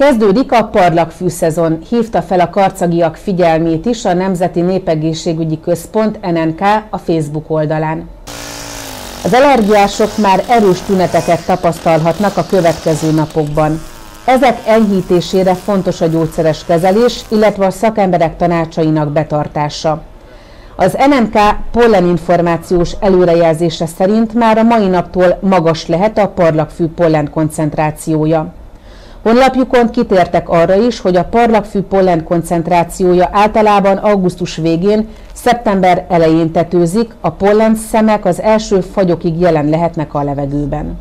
Kezdődik a parlagfű hívta fel a karcagiak figyelmét is a Nemzeti Népegészségügyi Központ NNK a Facebook oldalán. Az allergiások már erős tüneteket tapasztalhatnak a következő napokban. Ezek enyhítésére fontos a gyógyszeres kezelés, illetve a szakemberek tanácsainak betartása. Az NMK polleninformációs előrejelzése szerint már a mai naptól magas lehet a parlagfű pollen koncentrációja. Honlapjukon kitértek arra is, hogy a parlagfű pollen koncentrációja általában augusztus végén, szeptember elején tetőzik, a pollen szemek az első fagyokig jelen lehetnek a levegőben.